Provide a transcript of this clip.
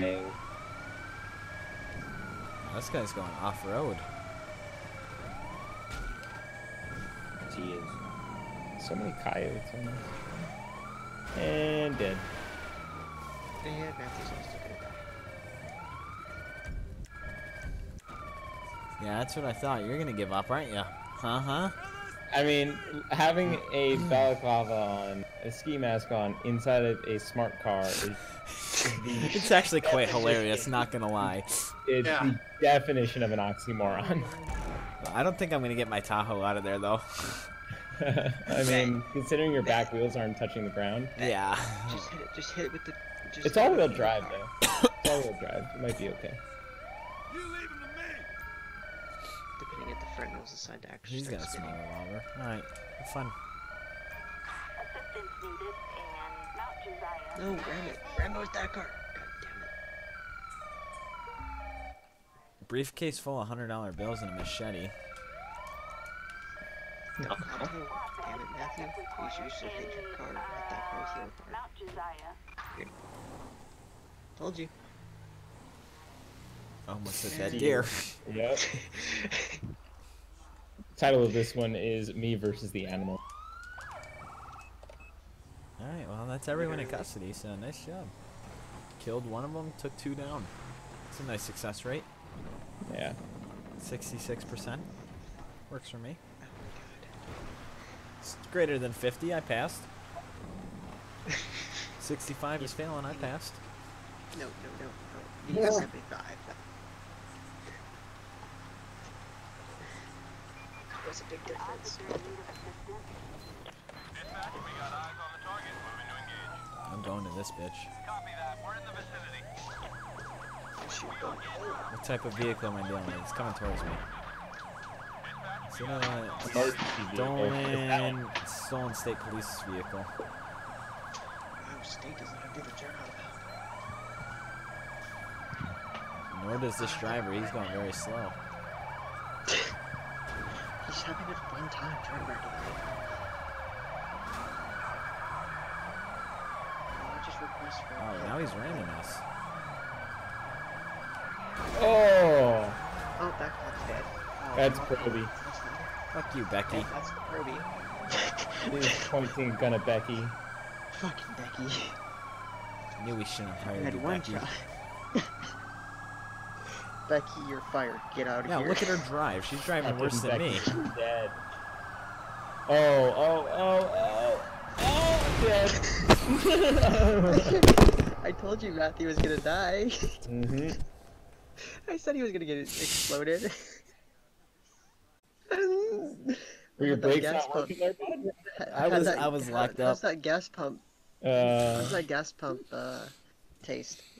Dang. This guy's going off road. He is. So many coyotes on this. And dead. And Matthew's also gonna die. Yeah, that's what I thought. You're gonna give up, aren't you? Huh? Huh? I mean, having a balaclava on, a ski mask on, inside of a smart car is. it's actually quite hilarious. Not gonna lie. it's Yeah. the definition of an oxymoron. I don't think I'm gonna get my Tahoe out of there though. I mean, considering your back wheels aren't touching the ground, Yeah. Just hit it. Just hit it with the. Just it's all-wheel drive though. It's all-wheel drive. It might be okay. Depending if the front wheels decide to actually He's got a small spinning. revolver. All right. Have fun. Assistance needed in Mount Josiah. No, ram it. Ram it with that car. God damn it. Briefcase full of hundred dollar bills and a machete. Oh, uh-huh. damn it, Matthew. You should, you should hit your car. Hit that car with your car. Mount Josiah. Told you. Almost a Yeah. dead deer. Yep. Title of this one is Me versus the Animal. All right. Well, that's everyone in custody. So nice job. Killed one of them. Took two down. It's a nice success rate. Yeah. Sixty-six percent. Works for me. It's greater than fifty. I passed. Sixty-five is failing. I passed. No, no, no, no. You need 75. There's a big difference. Officer in need of assistance. I'm going to this bitch. What type of vehicle am I dealing with? It's coming towards me. It's in a Emergency stolen, stolen state police vehicle. Wow, state does not do the job. Nor does this driver. He's going very slow. He's having a fun time trying to wreck it. I just request for Oh, now he's ramming us. Oh, Oh, that car's dead. Oh, That's no. Proby. Fuck you, Becky. Oh, that's Proby. he's pointing a gun at Becky. Fucking Becky. I Knew we shouldn't have I hired had you, one Becky. shot. Becky, you're fired. Get out of Yeah, here. look at her drive. She's driving Fucking worse than me. Becky's Dead. Oh, oh, oh, oh, oh, dead. I told you Matthew was gonna die. hmm I said he was gonna get exploded. Were your the brakes gas not pump. working there. I How'd was- that- I was how- locked How's up. that gas pump? Uh, How's that gas pump uh, taste?